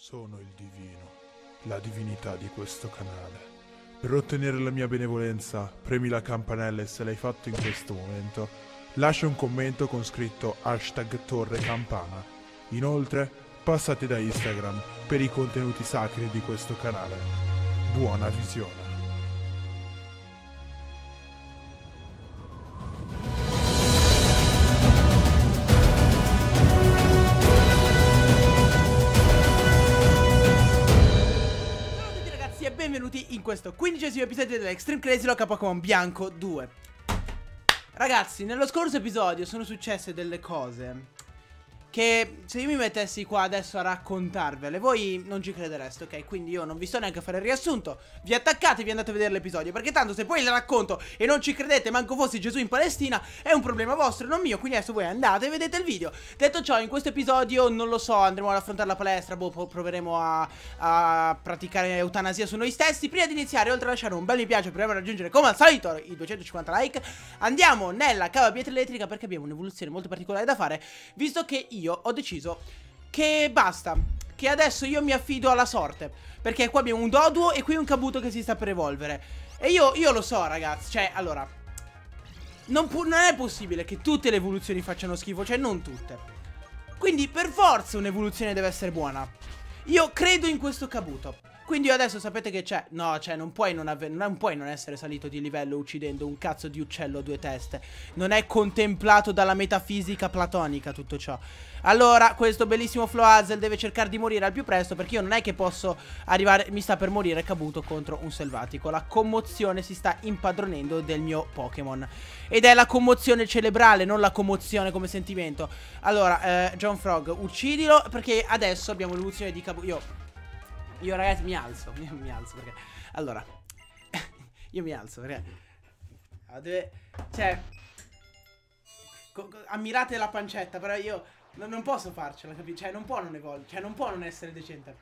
Sono il divino, la divinità di questo canale. Per ottenere la mia benevolenza, premi la campanella e se l'hai fatto in questo momento, lascia un commento con scritto hashtag torre campana. Inoltre, passate da Instagram per i contenuti sacri di questo canale. Buona visione. Quindicesimo episodio dell'Extreme Crazy Lock a Pokémon Bianco 2 Ragazzi, nello scorso episodio sono successe delle cose che se io mi mettessi qua adesso a raccontarvele voi non ci credereste, ok? Quindi io non vi sto neanche a fare il riassunto. Vi attaccate e vi andate a vedere l'episodio Perché tanto se poi le racconto e non ci credete manco fossi Gesù in Palestina È un problema vostro non mio. Quindi adesso voi andate e vedete il video. Detto ciò, in questo episodio non lo so Andremo ad affrontare la palestra Boh, proveremo a, a praticare eutanasia su noi stessi. Prima di iniziare, oltre a lasciare un bel mi piace Proviamo a raggiungere come al solito i 250 like. Andiamo nella cava pietra elettrica Perché abbiamo un'evoluzione molto particolare da fare Visto che io ho deciso che basta Che adesso io mi affido alla sorte Perché qua abbiamo un Doduo e qui un Kabuto che si sta per evolvere. E io, io lo so ragazzi Cioè, allora non, non è possibile che tutte le evoluzioni facciano schifo Cioè, non tutte. Quindi per forza un'evoluzione deve essere buona. Io credo in questo Kabuto quindi adesso sapete che c'è No, cioè non puoi non, non puoi non essere salito di livello uccidendo un cazzo di uccello a due teste. Non è contemplato dalla metafisica platonica tutto ciò. Allora, questo bellissimo Floazel deve cercare di morire al più presto Perché io non è che posso arrivare Mi sta per morire Kabuto contro un selvatico. La commozione si sta impadronendo del mio Pokémon. Ed è la commozione cerebrale, non la commozione come sentimento. Allora, eh, John Frog, uccidilo Perché adesso abbiamo l'evoluzione di Kabuto Io... Io ragazzi mi alzo, io mi alzo perché Allora Io mi alzo perché deve, Cioè Ammirate la pancetta Però io non, posso farcela capito? Cioè non può non evolvere Cioè non può non essere decente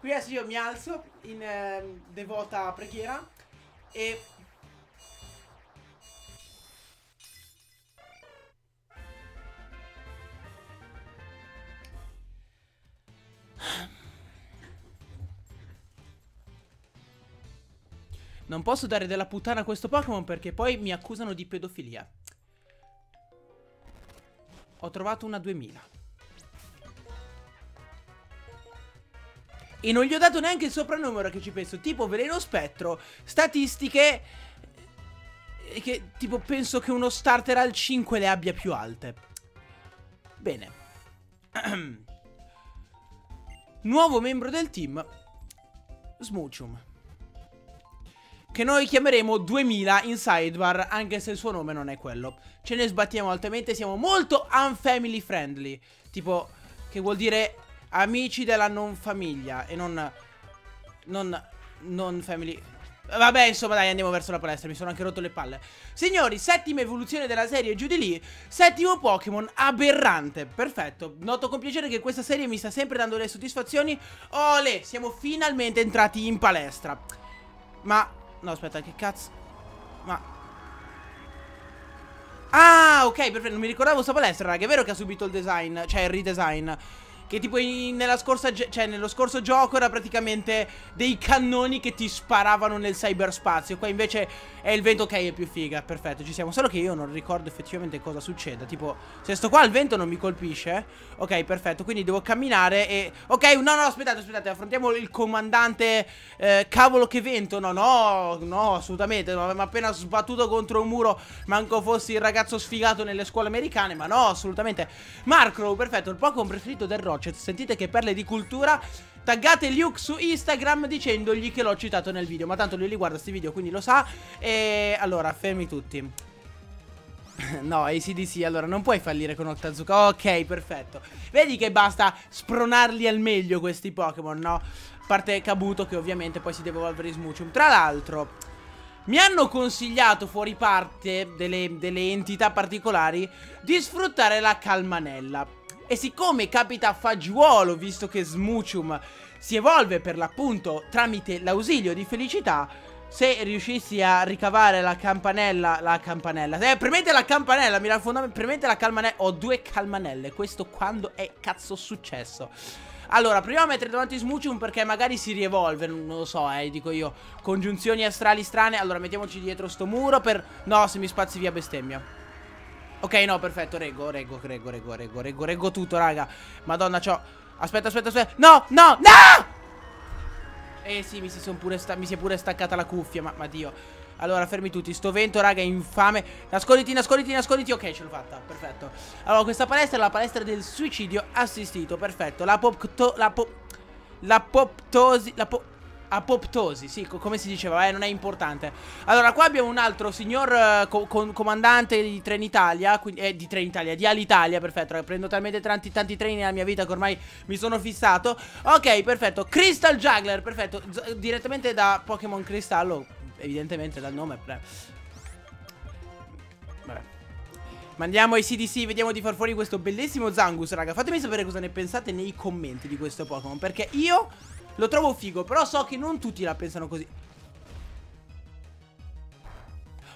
Qui adesso io mi alzo In ehm, devota preghiera E Non posso dare della puttana a questo Pokémon perché poi mi accusano di pedofilia. Ho trovato una 2000. E non gli ho dato neanche il soprannumero che ci penso. Tipo veleno spettro. Statistiche. eh, Che tipo penso che uno starter al 5 le abbia più alte. Bene. Nuovo membro del team. Smoochum che noi chiameremo 2000 in sidebar, anche se il suo nome non è quello. Ce ne sbattiamo altamente, siamo molto unfamily friendly. Tipo, che vuol dire amici della non famiglia e non... Non... Non family... Vabbè, insomma, dai, andiamo verso la palestra. Mi sono anche rotto le palle. Signori, settima evoluzione della serie giù di lì. Settimo Pokémon aberrante. Perfetto. Noto con piacere che questa serie mi sta sempre dando le soddisfazioni. Ole, siamo finalmente entrati in palestra. Ma No, aspetta, che cazzo? Ma Ah, ok, perfetto, non mi ricordavo sta palestra, raga È vero che ha subito il design, cioè il redesign Che tipo in- nella scorsa Cioè nello scorso gioco era praticamente Dei cannoni che ti sparavano nel cyberspazio. Qua invece è il vento, ok, è più figa Perfetto, ci siamo. Solo che io non ricordo effettivamente cosa succeda. Tipo, se sto qua il vento non mi colpisce Ok, perfetto, quindi devo camminare e... Ok, no, no, aspettate, aspettate Affrontiamo il comandante eh, Cavolo che vento. No, no, no, assolutamente Mi aveva appena sbattuto contro un muro Manco fossi il ragazzo sfigato nelle scuole americane Ma no, assolutamente. Markrow, perfetto, il Pokémon preferito del Rochet Sentite che perle di cultura. Taggate Luke su Instagram dicendogli che l'ho citato nel video Ma tanto lui li guarda questi video quindi lo sa. E allora, fermi tutti. No, ACDC, allora non puoi fallire con Octazuka Ok, perfetto. Vedi che basta spronarli al meglio questi Pokémon, no? A parte Kabuto che ovviamente poi si deve evolvere in Smoochum. Tra l'altro mi hanno consigliato fuori parte delle, delle entità particolari di sfruttare la calmanella. E siccome capita a fagiolo, visto che Smoochum si evolve per l'appunto tramite l'ausilio di felicità, se riuscissi a ricavare la campanella, la campanella, eh, premete la campanella, mi raccomando, premete la calmanella, ho due calmanelle, questo quando è cazzo successo? Allora, prima mettere davanti Smoochum perché magari si rievolve, non lo so, eh, dico io. Congiunzioni astrali strane. Allora, mettiamoci dietro sto muro per... No, se mi spazi via bestemmia. Ok, no, perfetto, reggo, reggo, reggo, reggo, reggo, reggo, reggo tutto, raga. Madonna, c'ho... Aspetta, aspetta, aspetta. No, no, no! Eh sì, mi si, mi si è pure staccata la cuffia, ma, ma Dio. Allora, fermi tutti. Sto vento, raga, è infame. Nasconditi, nasconditi, nasconditi. Ok, ce l'ho fatta. Perfetto. Allora, questa palestra è la palestra del suicidio assistito. Perfetto. La popto... La pop... La poptosi... La pop... Apoptosi, sì, co come si diceva, eh, non è importante Allora, qua abbiamo un altro signor uh, co co comandante di Trenitalia quindi, eh, di Trenitalia, di Alitalia, perfetto Prendo talmente tanti, tanti treni nella mia vita che ormai mi sono fissato Ok, perfetto, Crystal Juggler, perfetto Z Direttamente da Pokémon Cristallo evidentemente dal nome. Vabbè. Mandiamo ai CDC, vediamo di far fuori questo bellissimo Zangus, raga. Fatemi sapere cosa ne pensate nei commenti di questo Pokémon, perché io lo trovo figo, però so che non tutti la pensano così.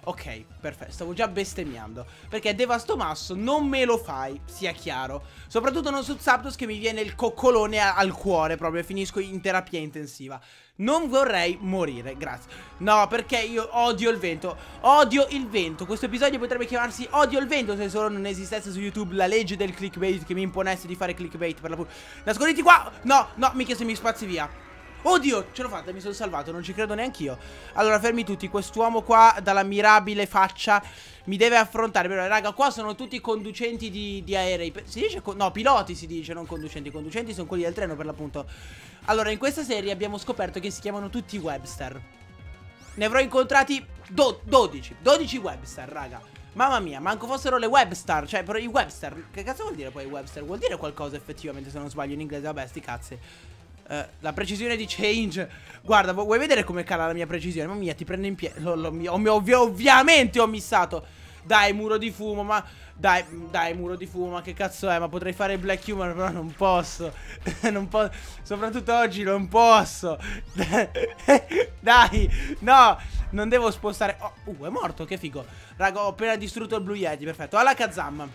Ok, perfetto, stavo già bestemmiando. Perché Devastomasso non me lo fai, sia chiaro. Soprattutto non su Zapdos che mi viene il coccolone al cuore Proprio, finisco in terapia intensiva. Non vorrei morire, grazie. No, perché io odio il vento Odio il vento. Questo episodio potrebbe chiamarsi Odio il vento Se solo non esistesse su YouTube la legge del clickbait Che mi imponesse di fare clickbait per la pura Nasconditi qua! No, no, mica se mi spazi via Oddio, ce l'ho fatta, mi sono salvato, non ci credo neanche io. Allora, fermi tutti, quest'uomo qua dalla mirabile faccia mi deve affrontare. Però, raga, qua sono tutti conducenti di, di aerei. Si dice, no, piloti si dice, non conducenti. Conducenti sono quelli del treno, per l'appunto. Allora, in questa serie abbiamo scoperto che si chiamano tutti Webster. Ne avrò incontrati 12 12 Webster, raga. Mamma mia, manco fossero le Webster Cioè, però i Webster Che cazzo vuol dire poi Webster? Vuol dire qualcosa effettivamente, se non sbaglio, in inglese. Vabbè, sti cazzi Uh, la precisione di change. Guarda, vuoi vedere come cala la mia precisione? Mamma mia, ti prende in piedi Ovviamente ho missato. Dai, muro di fumo, ma Dai, dai, muro di fumo, ma che cazzo è? Ma potrei fare Black Humor, però non posso. Non posso Soprattutto oggi non posso. Dai, no Non devo spostare. Oh, Uh, è morto, che figo. Raga, ho appena distrutto il Blue Yeti, perfetto. Alla Kazam.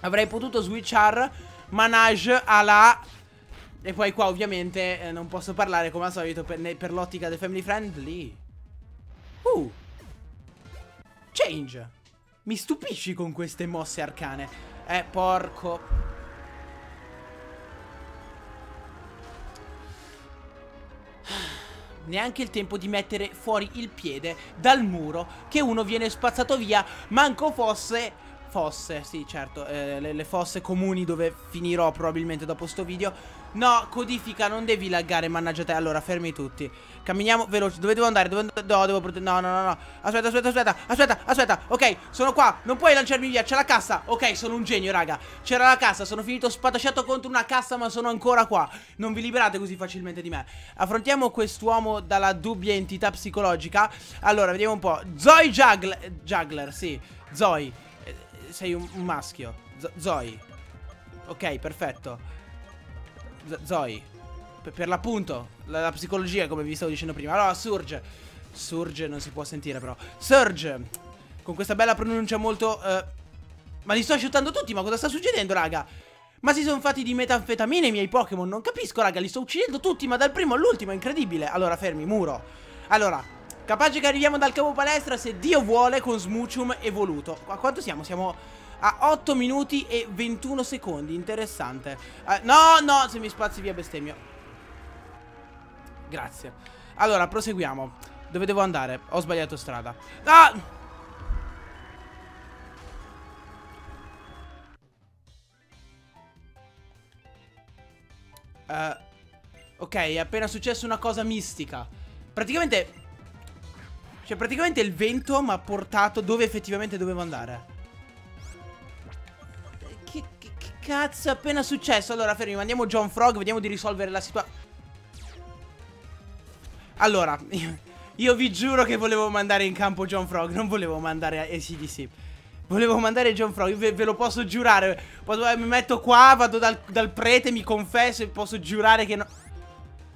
Avrei potuto switchar Manage alla e poi qua ovviamente eh, non posso parlare come al solito per, per l'ottica del family friendly. Uh. Change. Mi stupisci con queste mosse arcane. Eh, porco. Neanche il tempo di mettere fuori il piede dal muro che uno viene spazzato via, manco fosse fosse, sì certo, eh, le, le, fosse comuni dove finirò probabilmente dopo sto video No, codifica, non devi laggare, mannaggia te. Allora, fermi tutti. Camminiamo veloci, dove devo andare? Dove no, devo No, no, no, no. Aspetta, aspetta, aspetta, aspetta, aspetta. Ok, sono qua, non puoi lanciarmi via, c'è la cassa. Ok, sono un genio, raga. C'era la cassa, sono finito spadasciato contro una cassa Ma sono ancora qua. Non vi liberate così facilmente di me. Affrontiamo quest'uomo dalla dubbia entità psicologica. Allora, vediamo un po' Zoe Juggler, Juggler, sì. Zoe. Sei un, maschio. Zoe. Ok, perfetto. Zoe. Per l'appunto, la, la, psicologia, come vi stavo dicendo prima. Allora, Surge. Surge non si può sentire, però. Surge. Con questa bella pronuncia molto... Uh... Ma li sto asciuttando tutti, ma cosa sta succedendo, raga? Ma si sono fatti di metanfetamine i miei Pokémon? Non capisco, raga, li sto uccidendo tutti, ma dal primo all'ultimo, è incredibile. Allora, fermi, muro. Allora, Capace che arriviamo dal capo palestra se Dio vuole con Smoochum evoluto A quanto siamo? Siamo a 8 minuti e 21 secondi. Interessante. Uh, No, no, se mi spazi via bestemmio. Grazie. Allora, proseguiamo. Dove devo andare? Ho sbagliato strada. Ah! Uh, ok, è appena successa una cosa mistica. Praticamente cioè praticamente il vento mi ha portato dove effettivamente dovevo andare cazzo è appena successo? Allora fermi, mandiamo John Frog, vediamo di risolvere la situazione Allora, io, vi giuro che volevo mandare in campo John Frog Non volevo mandare ACDC Volevo mandare John Frog, ve, ve lo posso giurare. Posso, Mi metto qua, vado dal, dal prete, mi confesso e posso giurare che no...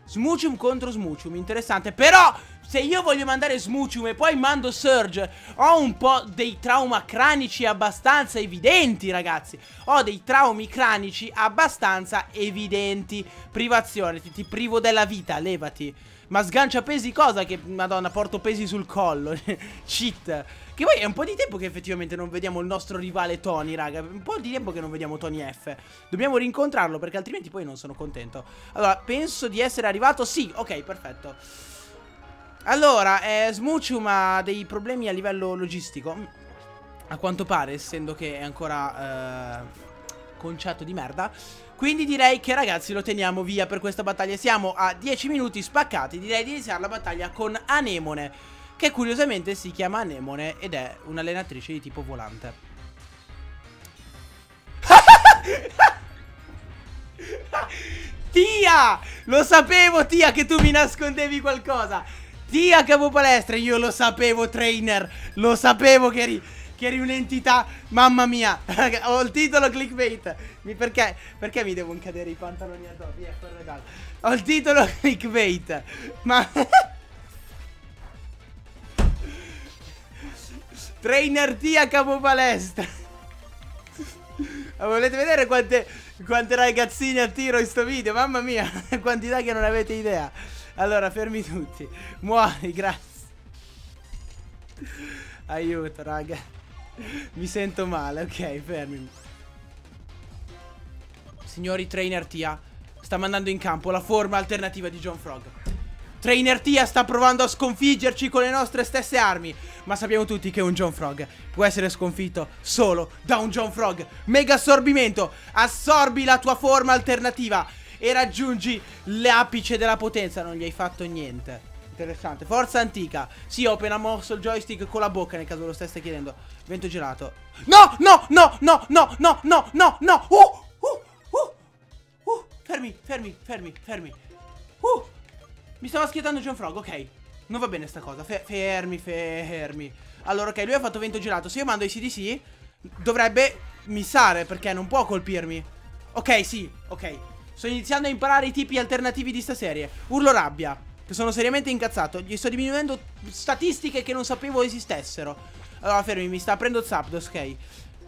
Smoochum contro Smoochum, interessante. Però se io voglio mandare Smoochum e poi mando Surge, ho un po' dei trauma cranici abbastanza evidenti, ragazzi. Ho dei traumi cranici abbastanza evidenti. Privazione, ti, ti privo della vita, levati. Ma sgancia pesi cosa? Che, madonna, porto pesi sul collo. Cheat. Che poi è un po' di tempo che effettivamente non vediamo il nostro rivale Tony, raga. Un po' di tempo che non vediamo Tony F. Dobbiamo rincontrarlo perché altrimenti poi non sono contento. Allora, penso di essere arrivato. Sì, ok, perfetto. Allora, eh, Smoochum ha dei problemi a livello logistico. A quanto pare, essendo che è ancora eh, conciato di merda. Quindi direi che ragazzi lo teniamo via per questa battaglia. Siamo a 10 minuti spaccati. Direi di iniziare la battaglia con Anemone. Che curiosamente si chiama Anemone ed è un'allenatrice di tipo volante. Tia! Lo sapevo, Tia, che tu mi nascondevi qualcosa. Tia capopalestra, io lo sapevo, trainer. Lo sapevo che eri, che eri un'entità. Mamma mia. Ho il titolo clickbait. perché, perché mi devono cadere i pantaloni addosso? Via, Ho il titolo clickbait. Ma... Trainer T a capo palestra. Volete vedere quante, quante ragazzine attiro in sto video? Mamma mia, quantità che non avete idea. Allora, fermi tutti. Muori, grazie. Aiuto, raga. Mi sento male, ok, fermi. Signori Trainer Tia, sta mandando in campo la forma alternativa di John Frog. Trainer Tia sta provando a sconfiggerci con le nostre stesse armi. Ma sappiamo tutti che un John Frog può essere sconfitto solo da un John Frog. Mega assorbimento. Assorbi la tua forma alternativa e raggiungi l'apice della potenza. Non gli hai fatto niente. Interessante. Forza antica. Sì, ho appena mosso il joystick con la bocca nel caso lo stesse chiedendo. Vento gelato. No, no, no, no, no, no, no, no, no. Uh, uh, uh, uh. Fermi, fermi, fermi, fermi. Uh. Mi stava schiattando John Frog, ok. Non va bene sta cosa. Fe fermi, fermi. Allora, ok, lui ha fatto vento gelato. Se io mando i CDC, dovrebbe missare, perché non può colpirmi. Ok, sì, ok. Sto iniziando a imparare i tipi alternativi di sta serie. Urlo rabbia, che sono seriamente incazzato. Gli sto diminuendo statistiche che non sapevo esistessero. Allora, fermi, mi sta aprendo Zapdos, ok.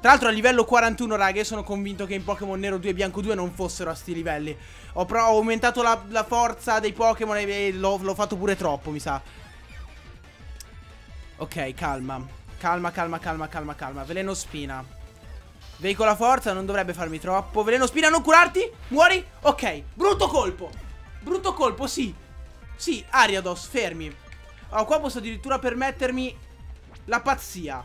Tra l'altro a livello 41 raga io sono convinto che in Pokémon Nero 2 e Bianco 2 non fossero a sti livelli Ho, ho aumentato la, la, forza dei Pokémon e l'ho fatto pure troppo mi sa Ok calma Calma calma calma calma calma Veleno spina Veicola forza non dovrebbe farmi troppo. Veleno spina non curarti. Muori. Ok. Brutto colpo. Brutto colpo sì. Sì Ariados fermi. Allora qua posso addirittura permettermi La pazzia.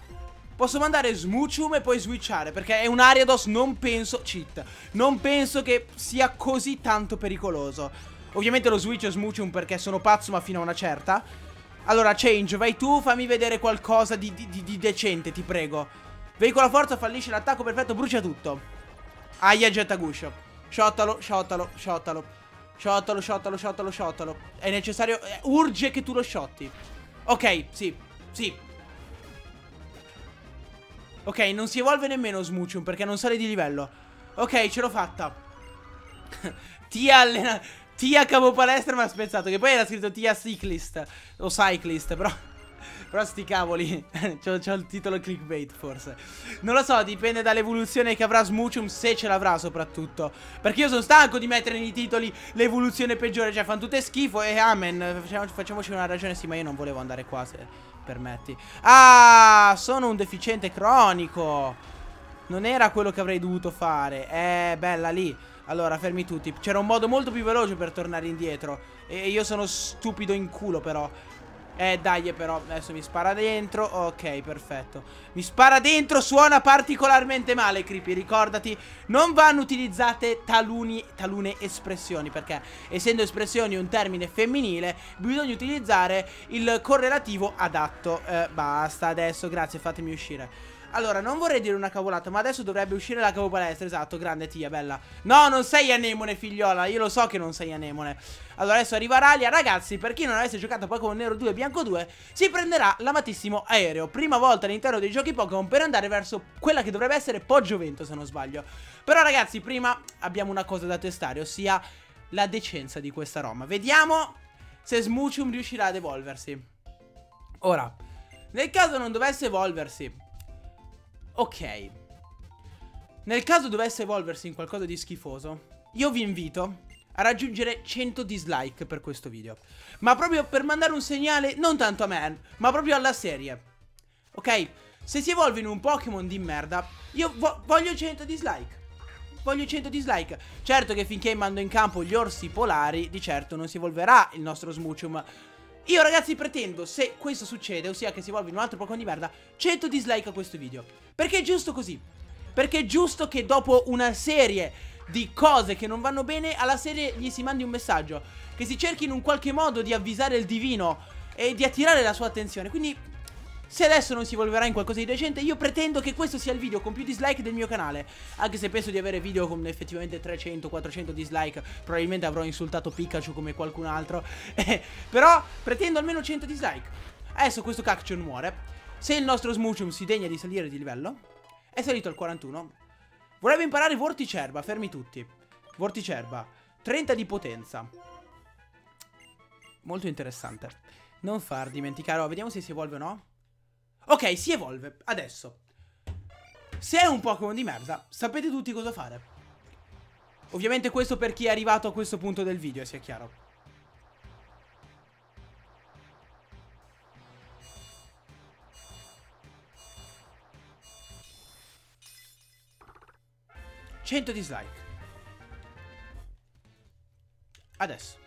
Posso mandare Smoochum e poi switchare Perché è un Ariados non penso Cheat. Non penso che sia così tanto pericoloso. Ovviamente lo switch Smoochum perché sono pazzo ma fino a una certa. Allora Change vai tu fammi vedere qualcosa di, di, di decente ti prego Veicola forza fallisce l'attacco perfetto brucia tutto Aia gettaguscio Sciottalo sciottalo sciottalo Sciottalo sciottalo sciottalo sciottalo È necessario eh, Urge che tu lo sciotti Ok sì Sì Ok, non si evolve nemmeno Smoochum perché non sale di livello. Ok, ce l'ho fatta. Tia allena... Tia capo palestra mi ha spezzato. Che poi era scritto Tia cyclist. O cyclist, però... Però sti cavoli C'ho il titolo clickbait forse. Non lo so, dipende dall'evoluzione che avrà Smoochum Se ce l'avrà soprattutto. Perché io sono stanco di mettere nei titoli L'evoluzione peggiore. Cioè fanno tutte schifo e amen. Facciamoci una ragione. Sì ma io non volevo andare qua se permetti. Ah sono un deficiente cronico. Non era quello che avrei dovuto fare. Eh bella lì. Allora, fermi tutti. C'era un modo molto più veloce per tornare indietro. E io sono stupido in culo, però. Eh dai però adesso mi spara dentro. Ok perfetto. Mi spara dentro suona particolarmente male Creepy. Ricordati Non vanno utilizzate taluni, talune espressioni Perché essendo espressioni un termine femminile Bisogna utilizzare il correlativo adatto. Eh, Basta adesso grazie fatemi uscire allora, non vorrei dire una cavolata, ma adesso dovrebbe uscire la capopalestra, esatto, grande tia, bella. No, non sei anemone, figliola, io lo so che non sei anemone. Allora, adesso arriva Ralia, ragazzi, per chi non avesse giocato Pokémon Nero 2 e Bianco 2, si prenderà l'amatissimo aereo. Prima volta all'interno dei giochi Pokémon per andare verso quella che dovrebbe essere Poggio Vento, se non sbaglio. Però, ragazzi, prima abbiamo una cosa da testare, ossia la decenza di questa Roma. Vediamo se Smoochum riuscirà ad evolversi. Ora, nel caso non dovesse evolversi, ok. Nel caso dovesse evolversi in qualcosa di schifoso, io vi invito a raggiungere 100 dislike per questo video. Ma proprio per mandare un segnale non tanto a me, ma proprio alla serie. Ok? Se si evolve in un Pokémon di merda, io vo voglio 100 dislike. Voglio 100 dislike. Certo che finché mando in campo gli orsi polari, di certo non si evolverà il nostro Smoochum. Io ragazzi pretendo, se questo succede, ossia che si evolve in un altro Pokémon di merda, 100 dislike a questo video. Perché è giusto così. Perché è giusto che dopo una serie di cose che non vanno bene, alla serie gli si mandi un messaggio. Che si cerchi in un qualche modo di avvisare il divino e di attirare la sua attenzione. Quindi se adesso non si evolverà in qualcosa di decente, io pretendo che questo sia il video con più dislike del mio canale. Anche se penso di avere video con effettivamente 300-400 dislike. Probabilmente avrò insultato Pikachu come qualcun altro. Eh, però pretendo almeno 100 dislike. Adesso questo Caccion muore. Se il nostro Smoochum si degna di salire di livello, è salito al 41. Vorrebbe imparare Vorticerba, fermi tutti. Vorticerba, 30 di potenza. Molto interessante. Non far dimenticare, oh, vediamo se si evolve o no. Ok, si evolve. Adesso. Se è un Pokémon di merda, sapete tutti cosa fare. Ovviamente questo per chi è arrivato a questo punto del video, sia chiaro. Cento dislike. Adesso.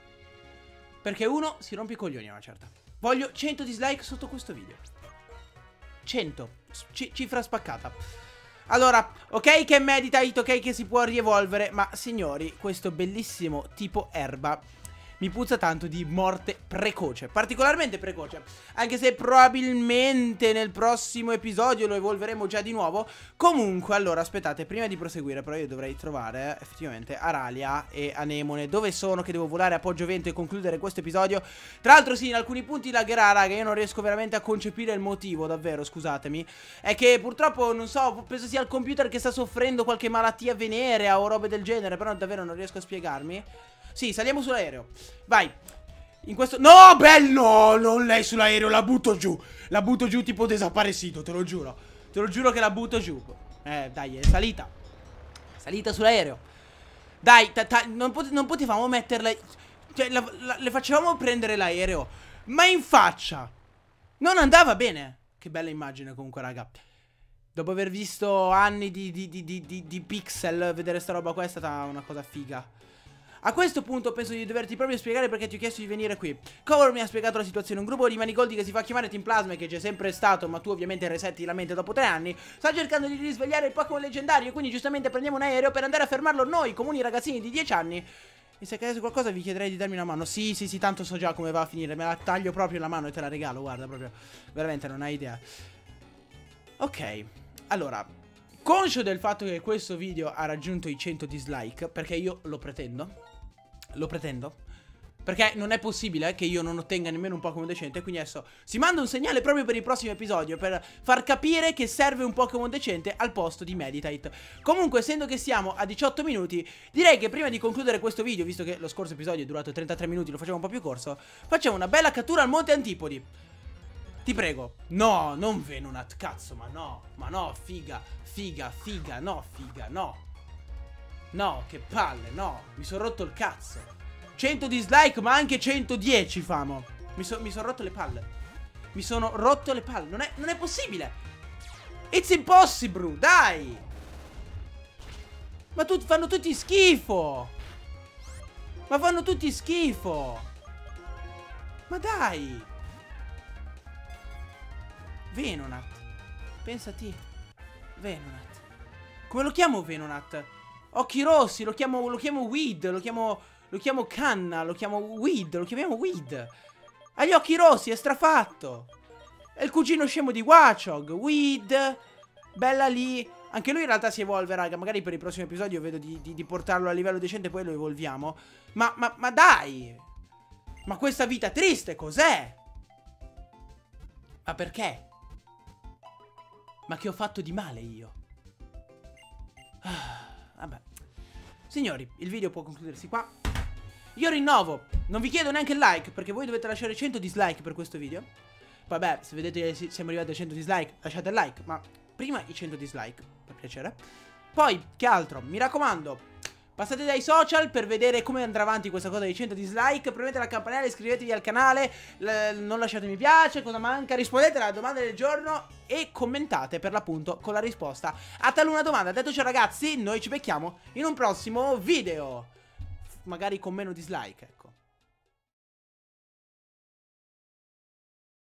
Perché uno si rompe i coglioni a una certa. Voglio 100 dislike sotto questo video. 100. C cifra spaccata. Allora, ok che medita, ok che si può rievolvere, ma signori, questo bellissimo tipo erba mi puzza tanto di morte precoce, particolarmente precoce, anche se probabilmente nel prossimo episodio lo evolveremo già di nuovo. Comunque, allora, aspettate, prima di proseguire, però io dovrei trovare effettivamente Aralia e Anemone, dove sono che devo volare a poggio vento e concludere questo episodio. Tra l'altro sì, in alcuni punti lagherà, raga, io non riesco veramente a concepire il motivo, davvero, scusatemi. È che purtroppo, non so, penso sia il computer che sta soffrendo qualche malattia venerea o robe del genere, però davvero non riesco a spiegarmi. Sì, saliamo sull'aereo. Vai. In questo... No, bello! Non lei sull'aereo, la butto giù. La butto giù tipo desaparecido, te lo giuro. Te lo giuro che la butto giù. Eh, dai, è salita. Salita sull'aereo. Dai, non, pot non, potevamo metterla... Cioè, la, la, le facevamo prendere l'aereo. Ma in faccia. Non andava bene. Che bella immagine comunque, raga. Dopo aver visto anni di, di, di, di pixel, vedere sta roba qua è stata una cosa figa. A questo punto penso di doverti proprio spiegare perché ti ho chiesto di venire qui. Cover mi ha spiegato la situazione. Un gruppo di manigoldi che si fa chiamare Team Plasma che c'è sempre stato, ma tu ovviamente resetti la mente dopo tre anni, sta cercando di risvegliare il Pokémon leggendario. Quindi giustamente prendiamo un aereo per andare a fermarlo noi, comuni ragazzini di 10 anni. E se accadesse qualcosa vi chiederei di darmi una mano Sì, sì, sì, tanto so già come va a finire Me la taglio proprio la mano e te la regalo Guarda, proprio Veramente non hai idea Ok Allora Conscio del fatto che questo video ha raggiunto i 100 dislike Perché io lo pretendo lo pretendo. Perché non è possibile che io non ottenga nemmeno un Pokémon decente Quindi adesso si manda un segnale proprio per il prossimo episodio Per far capire che serve un Pokémon decente al posto di Meditate. Comunque essendo che siamo a 18 minuti Direi che prima di concludere questo video Visto che lo scorso episodio è durato 33 minuti Lo facciamo un po' più corso Facciamo una bella cattura al Monte Antipodi. Ti prego. No, non Venonat, cazzo ma no Ma no, figa, figa, figa, no, figa, no No, che palle, no. Mi sono rotto il cazzo. 100 dislike, ma anche 110 famo. Mi, so, mi sono rotto le palle. Mi sono rotto le palle. Non è, non è possibile. It's impossible, dai. Ma tu, fanno tutti schifo. Ma fanno tutti schifo. Ma dai. Venonat. Pensati. Venonat. Come lo chiamo Venonat? Occhi rossi, lo chiamo, lo chiamo Weed, lo chiamo, lo chiamo Canna, lo chiamo Weed, lo chiamiamo Weed. Ha gli occhi rossi, è strafatto. È il cugino scemo di Watchog, Weed, bella lì. Anche lui in realtà si evolve, raga. Magari per il prossimo episodio vedo di, di, di portarlo a livello decente e poi lo evolviamo. Ma, ma, ma dai! Ma questa vita triste cos'è? Ma perché? Ma che ho fatto di male io? Ah. Vabbè. Signori, il video può concludersi qua. Io rinnovo, non vi chiedo neanche il like perché voi dovete lasciare 100 dislike per questo video. Vabbè, se vedete che siamo arrivati a 100 dislike, lasciate il like, ma prima i 100 dislike, per piacere. Poi, che altro? Mi raccomando, Passate dai social per vedere come andrà avanti questa cosa dei 100 dislike. Premete la campanella, iscrivetevi al canale. non lasciate mi piace, cosa manca. Rispondete alla domanda del giorno e commentate per l'appunto con la risposta a taluna domanda. Detto ciò, ragazzi, noi ci becchiamo in un prossimo video. Magari con meno dislike, ecco.